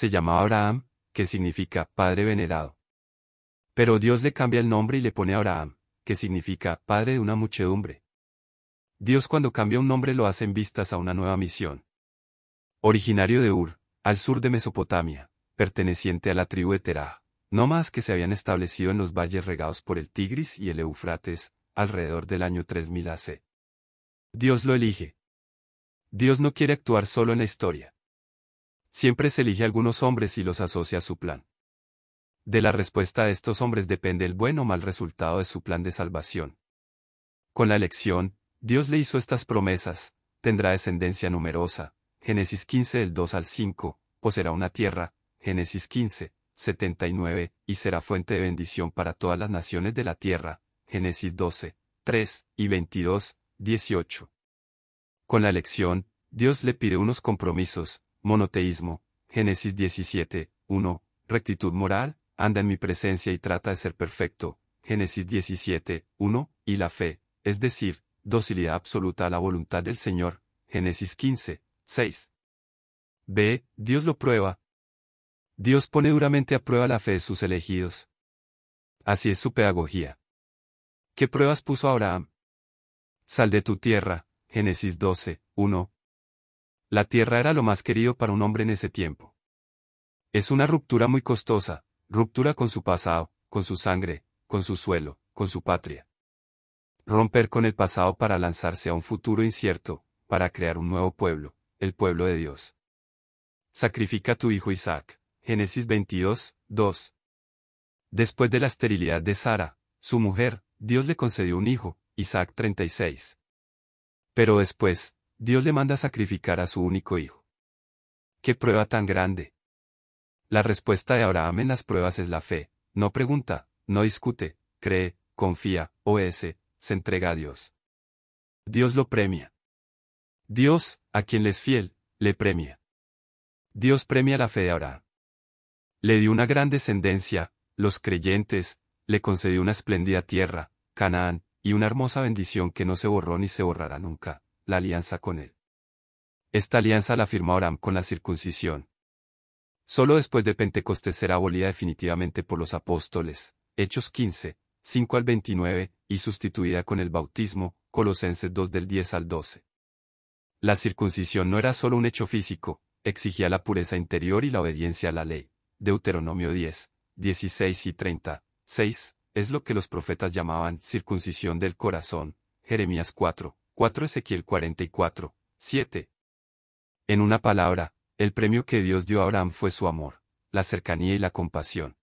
se llamaba Abraham, que significa Padre venerado. Pero Dios le cambia el nombre y le pone Abraham, que significa Padre de una muchedumbre. Dios cuando cambia un nombre lo hace en vistas a una nueva misión. Originario de Ur, al sur de Mesopotamia, perteneciente a la tribu de Terah, no más que se habían establecido en los valles regados por el Tigris y el Eufrates, alrededor del año 3000 AC. Dios lo elige. Dios no quiere actuar solo en la historia. Siempre se elige a algunos hombres y los asocia a su plan. De la respuesta de estos hombres depende el buen o mal resultado de su plan de salvación. Con la elección, Dios le hizo estas promesas, tendrá descendencia numerosa, Génesis 15 del 2 al 5, poseerá una tierra, Génesis 15, 79, y será fuente de bendición para todas las naciones de la tierra, Génesis 12, 3 y 22, 18. Con la elección, Dios le pide unos compromisos, monoteísmo, Génesis 17, 1, rectitud moral, anda en mi presencia y trata de ser perfecto, Génesis 17, 1, y la fe, es decir, docilidad absoluta a la voluntad del Señor, Génesis 15, 6. B. Dios lo prueba. Dios pone duramente a prueba la fe de sus elegidos. Así es su pedagogía. ¿Qué pruebas puso Abraham? Sal de tu tierra, Génesis 12, 1. La tierra era lo más querido para un hombre en ese tiempo. Es una ruptura muy costosa, Ruptura con su pasado, con su sangre, con su suelo, con su patria. Romper con el pasado para lanzarse a un futuro incierto, para crear un nuevo pueblo, el pueblo de Dios. Sacrifica a tu hijo Isaac. Génesis 22, 2. Después de la esterilidad de Sara, su mujer, Dios le concedió un hijo, Isaac 36. Pero después, Dios le manda sacrificar a su único hijo. ¡Qué prueba tan grande! La respuesta de Abraham en las pruebas es la fe, no pregunta, no discute, cree, confía, obedece, se entrega a Dios. Dios lo premia. Dios, a quien le es fiel, le premia. Dios premia la fe de Abraham. Le dio una gran descendencia, los creyentes, le concedió una espléndida tierra, Canaán, y una hermosa bendición que no se borró ni se borrará nunca, la alianza con él. Esta alianza la firmó Abraham con la circuncisión. Solo después de Pentecostés será abolida definitivamente por los apóstoles, Hechos 15, 5 al 29, y sustituida con el bautismo, Colosenses 2 del 10 al 12. La circuncisión no era solo un hecho físico, exigía la pureza interior y la obediencia a la ley. Deuteronomio 10, 16 y 30, 6, es lo que los profetas llamaban circuncisión del corazón, Jeremías 4, 4 Ezequiel 44, 7. En una palabra, el premio que Dios dio a Abraham fue su amor, la cercanía y la compasión.